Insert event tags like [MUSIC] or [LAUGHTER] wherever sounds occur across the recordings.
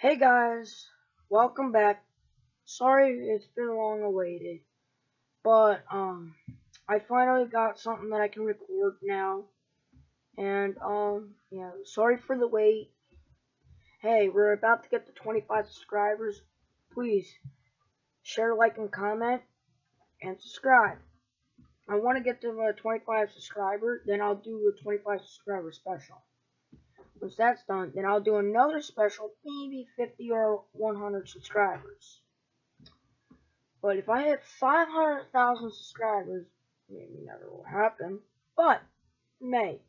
Hey guys, welcome back. Sorry it's been long awaited, but um, I finally got something that I can record now, and um, yeah, sorry for the wait. Hey, we're about to get to 25 subscribers. Please share, like, and comment, and subscribe. I want to get to uh, 25 subscribers, then I'll do a 25 subscriber special. Once that's done, then I'll do another special, maybe 50 or 100 subscribers. But if I hit 500,000 subscribers, maybe never will happen, but may.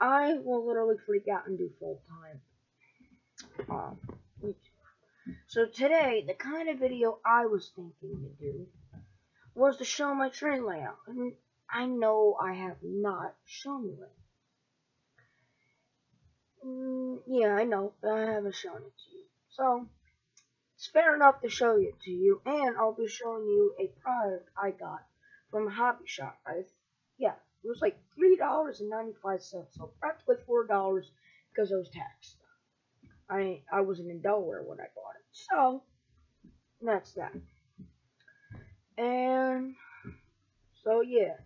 I will literally freak out and do full time. Um, so today, the kind of video I was thinking to do was to show my train layout. And I know I have not shown you it. Mm, yeah, I know. But I haven't shown it to you. So, it's fair enough to show it to you, and I'll be showing you a product I got from a hobby shop. I, yeah, it was like $3.95, so practically $4 because it was taxed. I, I wasn't in Delaware when I bought it. So, that's that. And, so yeah.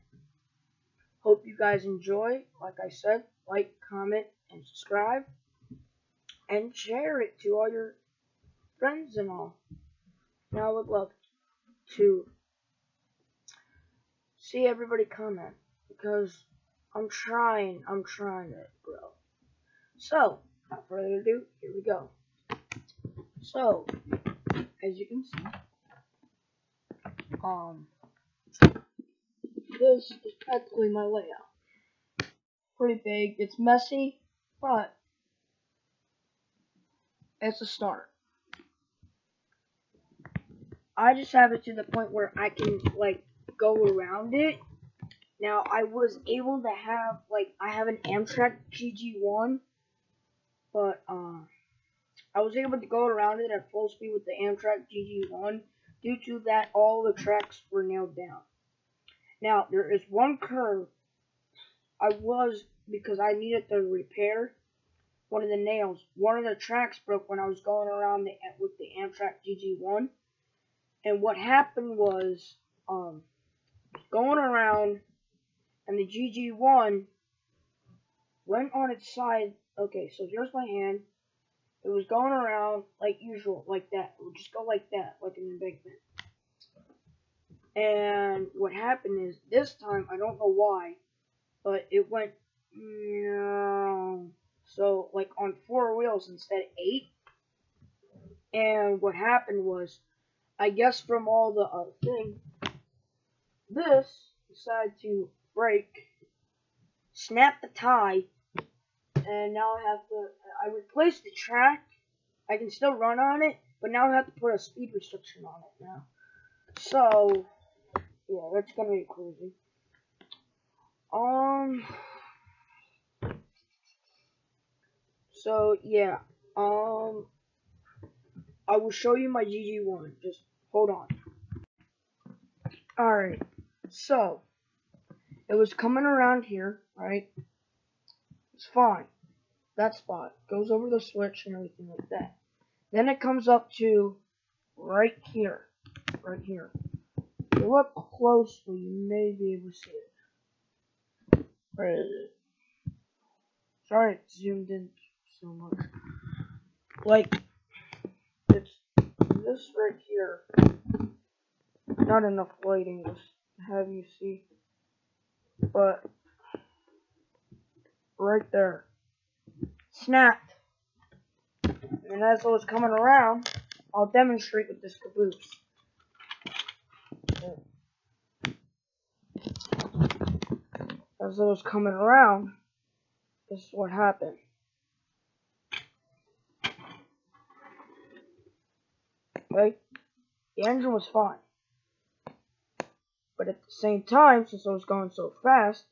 Hope you guys enjoy. Like I said, like, comment, and subscribe and share it to all your friends and all. Now I would love to see everybody comment because I'm trying, I'm trying to grow. So, without further ado, here we go. So, as you can see, um, this is practically my layout. Pretty big, it's messy, but it's a start. I just have it to the point where I can like go around it. Now I was able to have like I have an Amtrak GG1, but uh, I was able to go around it at full speed with the Amtrak GG1 due to that all the tracks were nailed down. Now there is one curve I was because I needed to repair one of the nails. One of the tracks broke when I was going around the, with the Amtrak GG1. And what happened was, um, going around, and the GG1 went on its side. Okay, so here's my hand. It was going around like usual, like that. It would just go like that, like an embankment. And what happened is, this time, I don't know why, but it went so like on four wheels instead of eight. And what happened was, I guess from all the uh, thing, this decided to break, snap the tie, and now I have to. I replaced the track. I can still run on it, but now I have to put a speed restriction on it now. So, yeah, that's gonna be crazy. Um. So yeah, um, I will show you my GG1. Just hold on. Alright, so, it was coming around here, right? It's fine. That spot goes over the switch and everything like that. Then it comes up to right here. Right here. Look closely, you may be able to see it. Where is it? Sorry, it zoomed in so much. Like, it's this right here. Not enough lighting to have you see. But, right there. Snapped. And as I was coming around, I'll demonstrate with this caboose. As I was coming around, this is what happened. Right? The engine was fine. But at the same time, since I was going so fast,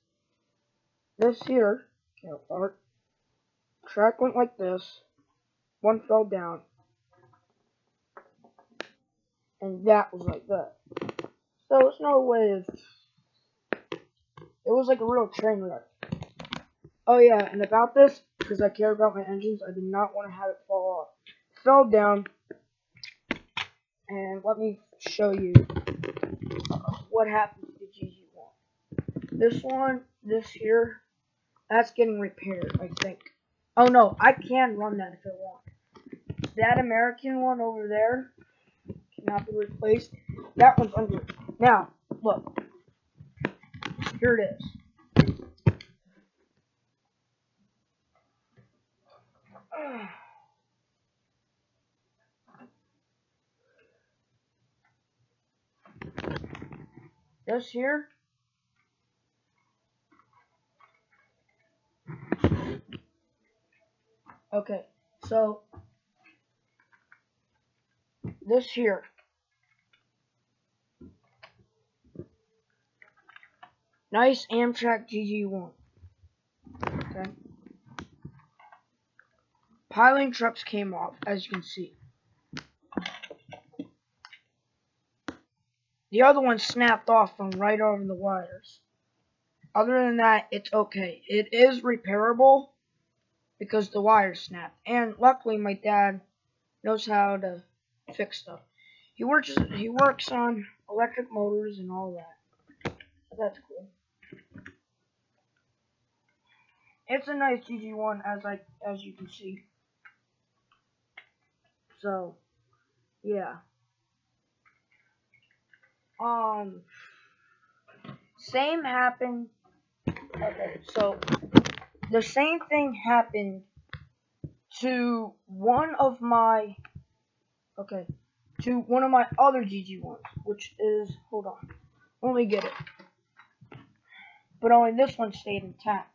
this here, you know, track went like this, one fell down, and that was like that. So it's no way of, it was like a real train wreck. Oh yeah, and about this, because I care about my engines, I did not want to have it fall off. fell down. And let me show you what happened to the GG1. This one, this here, that's getting repaired, I think. Oh no, I can run that if I want. That American one over there cannot be replaced. That one's under. Now, look. Here it is. [SIGHS] This here Okay, so this here. Nice Amtrak GG1. Okay. Piling trucks came off, as you can see. The other one snapped off from right over the wires. Other than that, it's okay. It is repairable because the wire snapped. And luckily, my dad knows how to fix stuff. He works he works on electric motors and all that. That's cool. It's a nice GG1 as I as you can see. So yeah. Um same happened okay, so the same thing happened to one of my okay to one of my other GG ones, which is hold on, let me get it. But only this one stayed intact.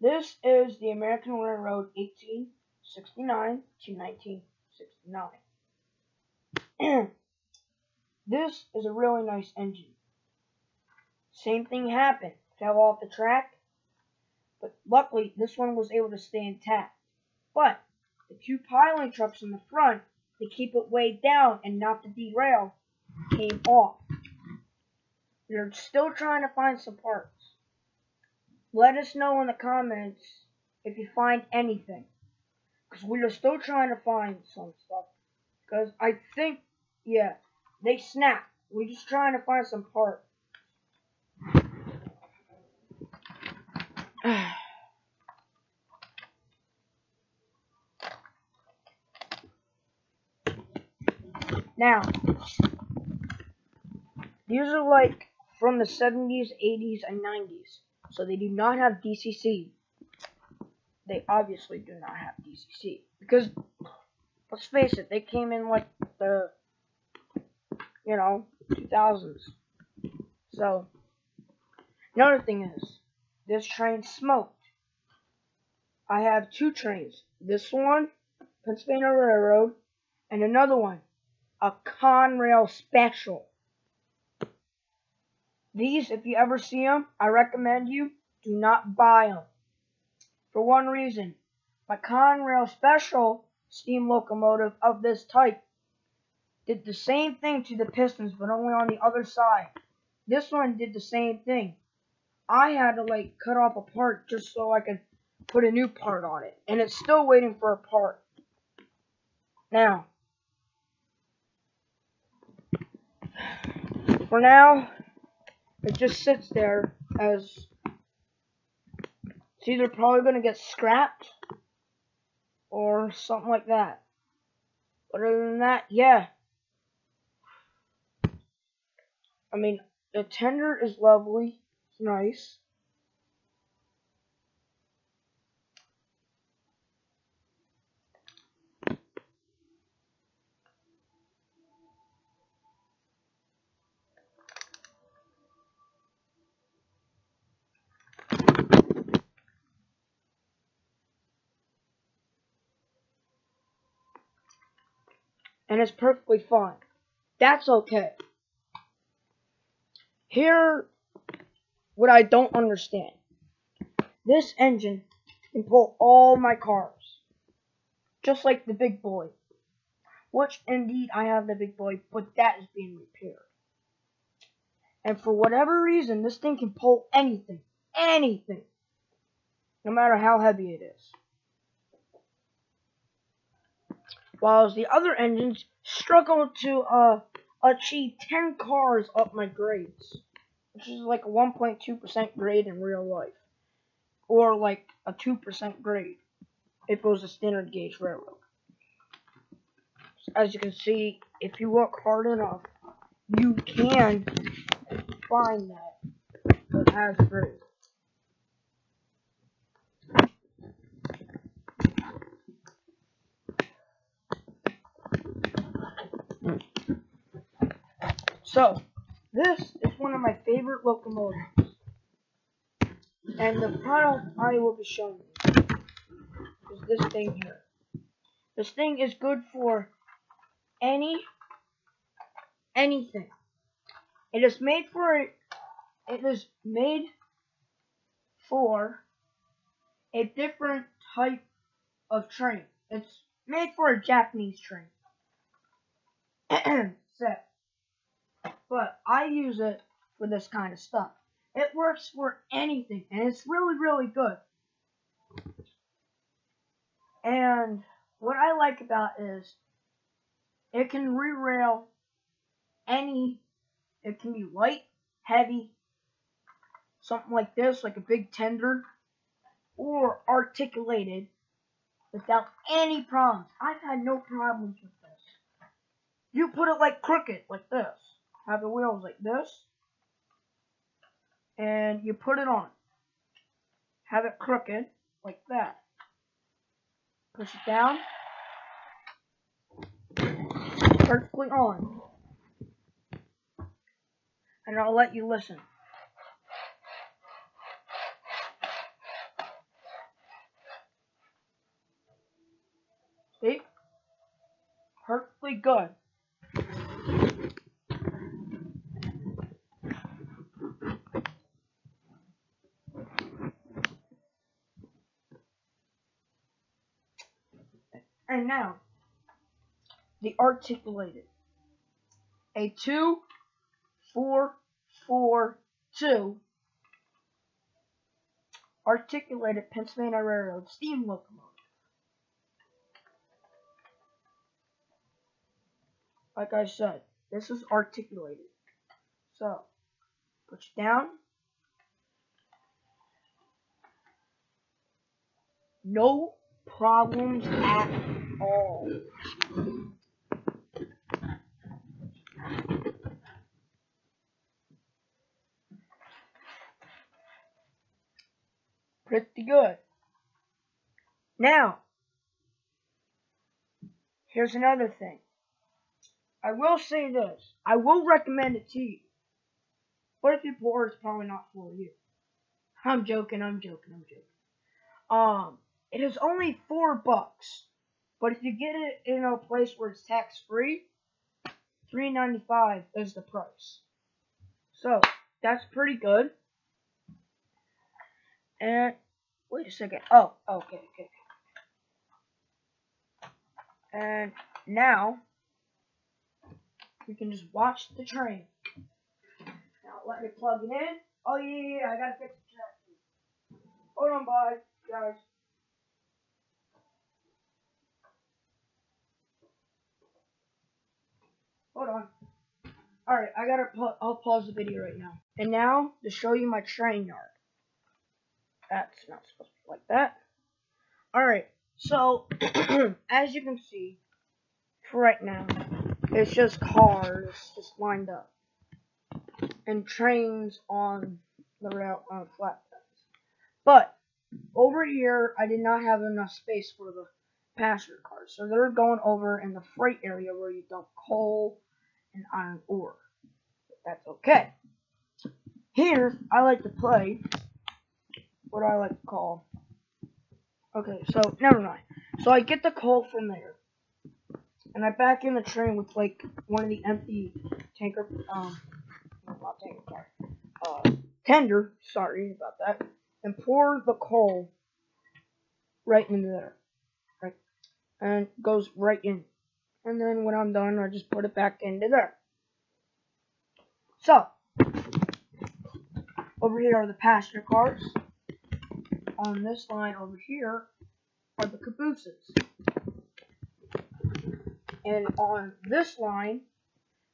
This is the American Railroad 1869 to 1969. [CLEARS THROAT] this is a really nice engine. Same thing happened. Fell off the track, but luckily this one was able to stay intact. But the two piling trucks in the front to keep it weighed down and not to derail came off. They're still trying to find some parts. Let us know in the comments if you find anything. Because we are still trying to find some stuff. Because I think, yeah, they snap. We're just trying to find some parts. [SIGHS] now, these are like from the 70s, 80s, and 90s. So they do not have DCC. They obviously do not have DCC. Because, let's face it, they came in like the, you know, 2000s. So, another thing is, this train smoked. I have two trains. This one, Pennsylvania Railroad, and another one, a Conrail Special. These, if you ever see them, I recommend you do not buy them. For one reason, my Conrail Special steam locomotive of this type did the same thing to the pistons, but only on the other side. This one did the same thing. I had to like cut off a part just so I could put a new part on it. And it's still waiting for a part. Now, for now, it just sits there as it's either probably going to get scrapped or something like that. But other than that, yeah. I mean, the tender is lovely. It's nice. and it's perfectly fine. That's okay. Here, what I don't understand. This engine can pull all my cars, just like the big boy. Which, indeed, I have the big boy, but that is being repaired. And for whatever reason, this thing can pull anything. Anything. No matter how heavy it is. while the other engines struggle to uh, achieve 10 cars up my grades, which is like a 1.2% grade in real life, or like a 2% grade if it was a standard gauge railroad. As you can see, if you look hard enough, you can find that it has grades. So, this one of my favorite locomotives. And the product I will be showing you is this thing here. This thing is good for any anything. It is made for it is made for a different type of train. It's made for a Japanese train. [CLEARS THROAT] Set but I use it for this kind of stuff. It works for anything, and it's really, really good. And what I like about is it can rerail any, it can be light, heavy, something like this, like a big tender, or articulated without any problems. I've had no problems with this. You put it like crooked, like this have the wheels like this, and you put it on. Have it crooked, like that. Push it down, perfectly on. And I'll let you listen. See? Perfectly good. Now, the articulated. A 2, 4, 4, 2 articulated Pennsylvania Railroad steam locomotive. Like I said, this is articulated. So, put you down. No problems at all. Pretty good. Now, here's another thing. I will say this. I will recommend it to you. But if you're poor, it's probably not for you. I'm joking, I'm joking, I'm joking. Um, it is only four bucks. But if you get it in a place where it's tax free, three ninety five is the price. So that's pretty good. And wait a second. Oh, okay, okay. And now we can just watch the train. Now let me plug it in. Oh yeah, yeah, I gotta fix the track. Hold on, bud, guys. Hold on. Alright, I gotta, I'll pause the video right now. And now, to show you my train yard. That's not supposed to be like that. Alright, so, [CLEARS THROAT] as you can see, for right now, it's just cars just lined up. And trains on the rail, on flatbeds. But, over here, I did not have enough space for the passenger cars. So they're going over in the freight area where you dump coal, and iron ore. But that's okay. Here, I like to play what I like to call. Okay, so never mind. So I get the coal from there, and I back in the train with like one of the empty tanker, um, not tanker, sorry, uh, tender. Sorry about that, and pour the coal right into there, right, and goes right in and then when I'm done, I just put it back into there. So, over here are the passenger cars. On this line over here are the cabooses. And on this line,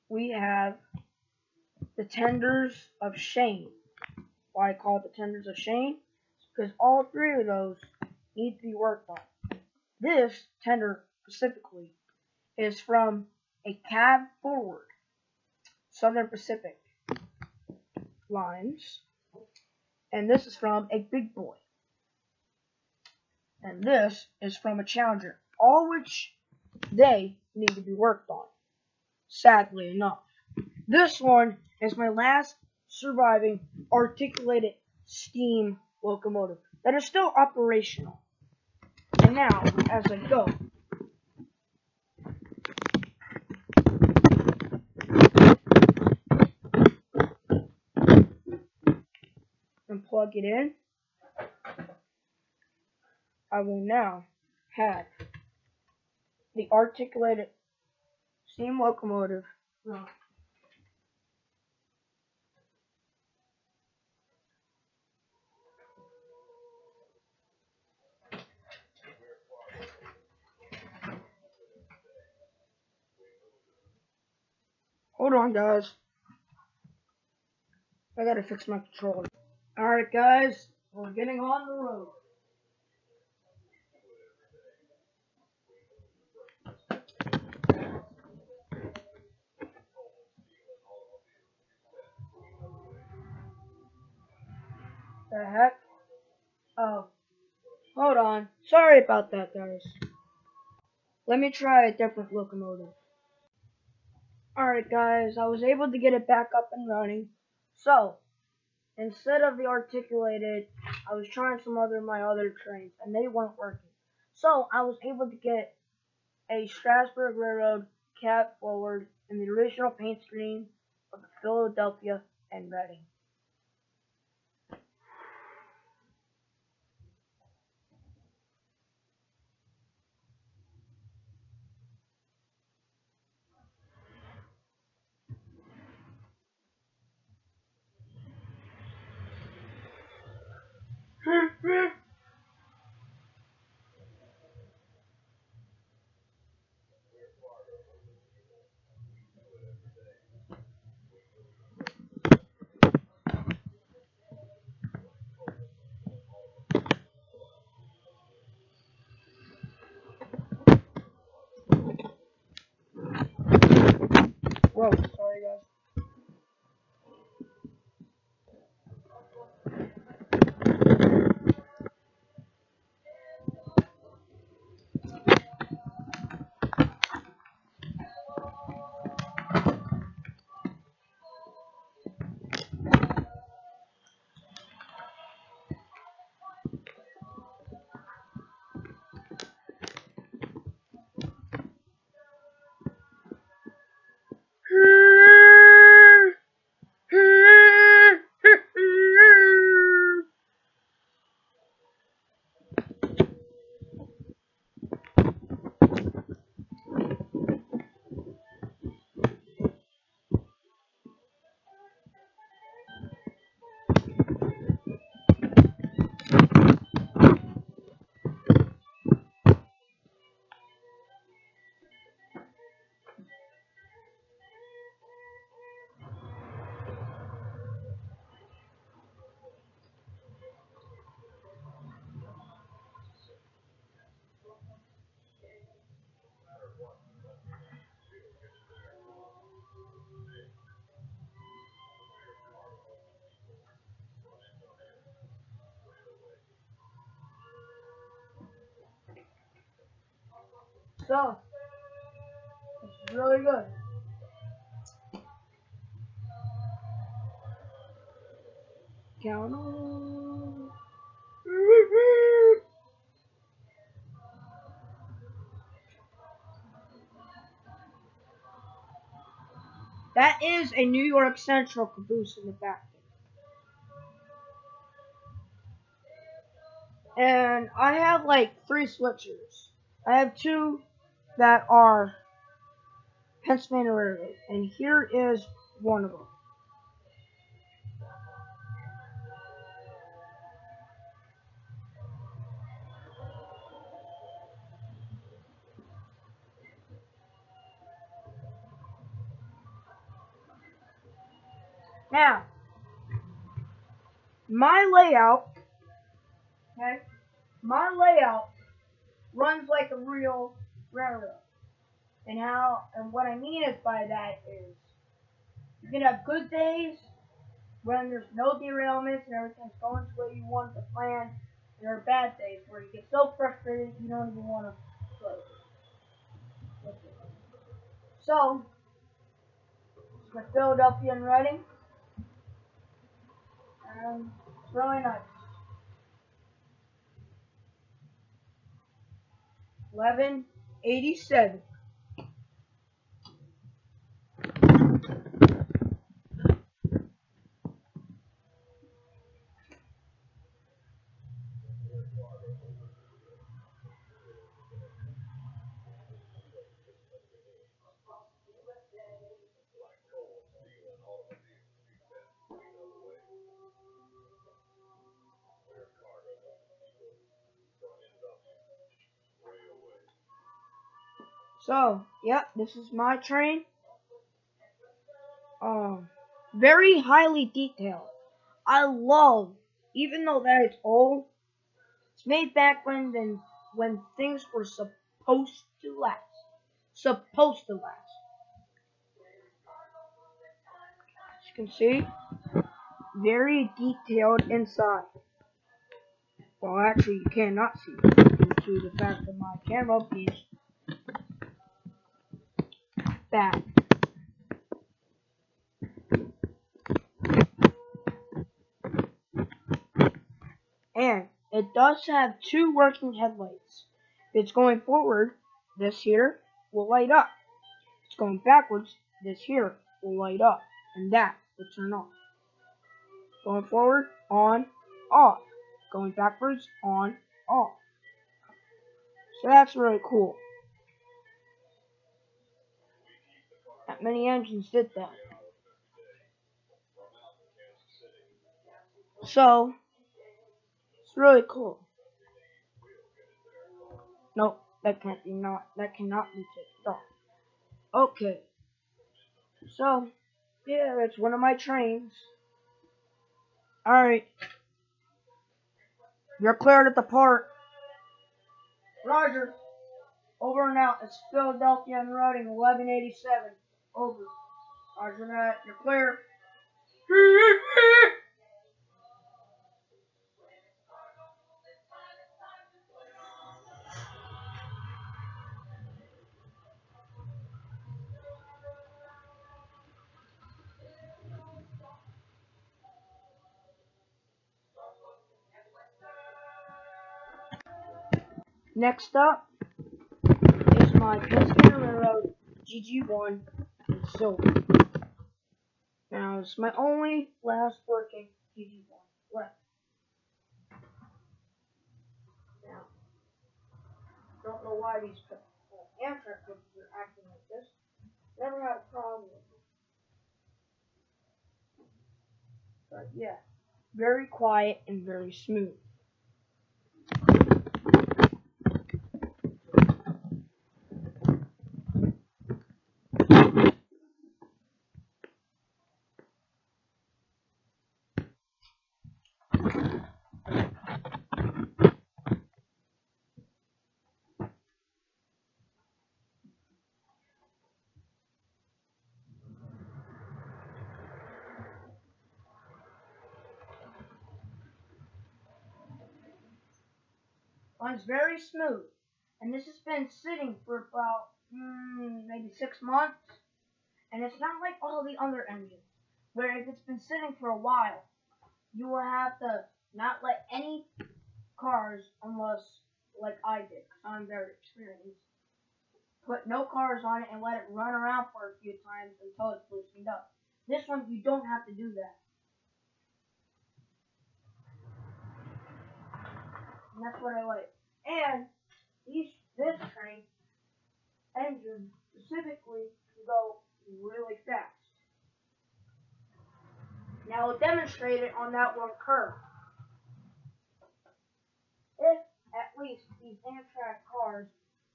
we have the Tenders of Shame. Why I call it the Tenders of Shame? Because all three of those need to be worked on. This tender specifically is from a cab forward Southern Pacific lines. And this is from a big boy. And this is from a challenger. All which they need to be worked on. Sadly enough. This one is my last surviving articulated steam locomotive that is still operational. And now, as I go, and plug it in, I will now have the articulated steam locomotive. Hold on, guys. I gotta fix my controller. Alright, guys. We're getting on the road. The heck? Oh. Hold on. Sorry about that, guys. Let me try a different locomotive. Alright guys, I was able to get it back up and running. So, instead of the articulated, I was trying some other my other trains and they weren't working. So, I was able to get a Strasburg Railroad cab forward in the original paint scheme of the Philadelphia and Reading. So, it's really good. Count on. That is a New York Central caboose in the back. And I have like three switchers. I have two that are Pennsylvania Railroad, and here is one of them. Now, my layout, okay, my layout runs like a real railroad. And how, and what I mean is by that is, you can have good days when there's no derailments and everything's going the way you want to plan, there are bad days where you get so frustrated you don't even want to play. So, with Philadelphia and Reading, and um, it's really nice. Eleven 87 So, yep, this is my train. Um, very highly detailed. I love, even though that it's old, it's made back when then when things were supposed to last. Supposed to last. As you can see, very detailed inside. Well, actually, you cannot see due to the fact that my camera is back. And it does have two working headlights. If it's going forward, this here will light up. If it's going backwards, this here will light up. And that will turn off. Going forward, on, off. Going backwards, on, off. So that's really cool. Many engines did that. So, it's really cool. Nope, that can't be not, that cannot be taken off. Okay. So, yeah, that's one of my trains. Alright. You're cleared at the port. Roger. Over and out. It's Philadelphia and Reading, 1187. Over. Roger that. You're clear. Next up is my Pennsylvania Railroad GG1 silver. Now, it's my only last working GG1 left. Now, don't know why these uh, Amtrak are acting like this. Never had a problem with them. But yeah, very quiet and very smooth. Runs very smooth. And this has been sitting for about mm, maybe six months. And it's not like all the other engines, where if it's been sitting for a while, you will have to not let any cars, unless like I did, because I'm very experienced, put no cars on it and let it run around for a few times until it's loosened up. This one, you don't have to do that. And that's what I like. And these this train engine specifically can go really fast. Now we'll demonstrate it on that one curve. If at least these Amtrak cars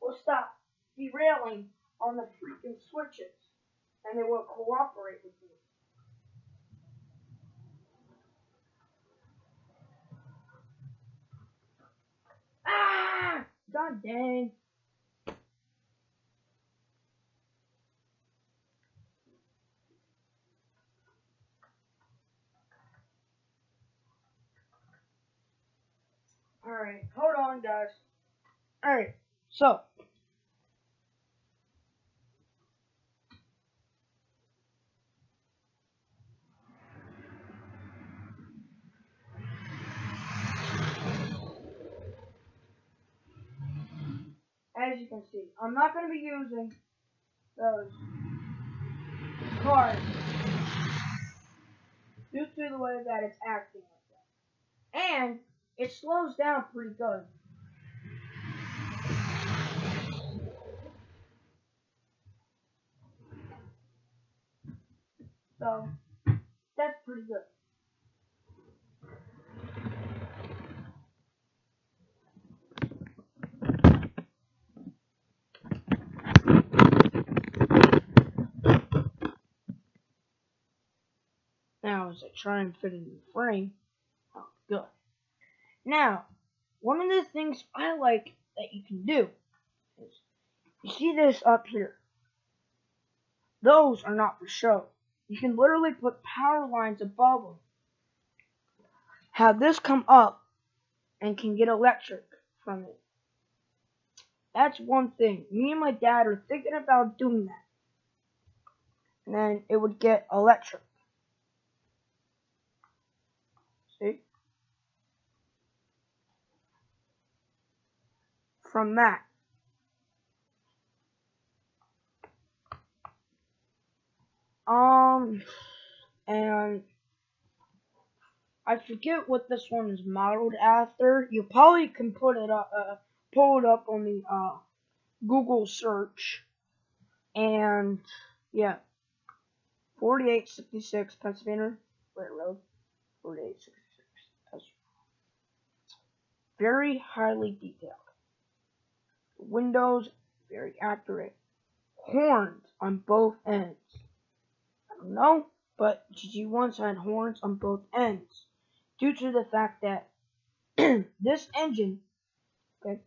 will stop derailing on the freaking switches and they will cooperate with me. Ah! God dang. Alright, hold on, guys. Alright, so. As you can see, I'm not going to be using those cards due to the way that it's acting like that. And it slows down pretty good. So, that's pretty good. Now, as I try and fit it in the frame, oh, good. Now, one of the things I like that you can do is, you see this up here? Those are not for show. You can literally put power lines above them. Have this come up and can get electric from it. That's one thing. Me and my dad are thinking about doing that. And then it would get electric. See? From that. Um, and I forget what this one is modeled after. You probably can put it up, uh, pull it up on the uh, Google search. And yeah, 4866 Pennsylvania Railroad, 4866. That's very highly detailed. Windows, very accurate. Horns on both ends. I don't know, but GG1s had horns on both ends. Due to the fact that [CLEARS THROAT] this engine, okay,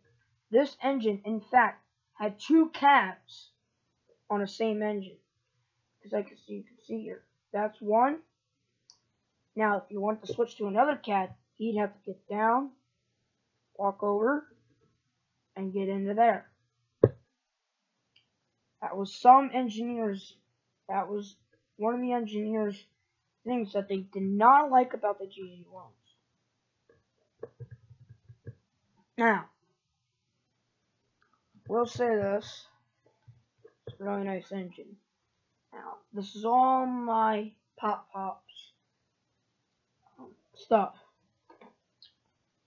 this engine, in fact, had two cabs on the same engine. Because I can see, you can see here. That's one. Now, if you want to switch to another cab, he'd have to get down, walk over, and get into there. That was some engineers, that was one of the engineers' things that they did not like about the GG1s. Now, we'll say this, it's a really nice engine. Now, this is all my Pop Pops um, stuff.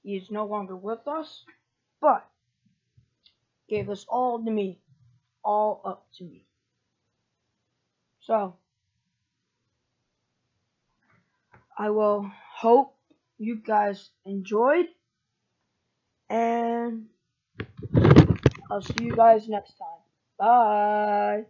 He is no longer with us, but gave this all to me, all up to me. So, I will hope you guys enjoyed, and I'll see you guys next time. Bye.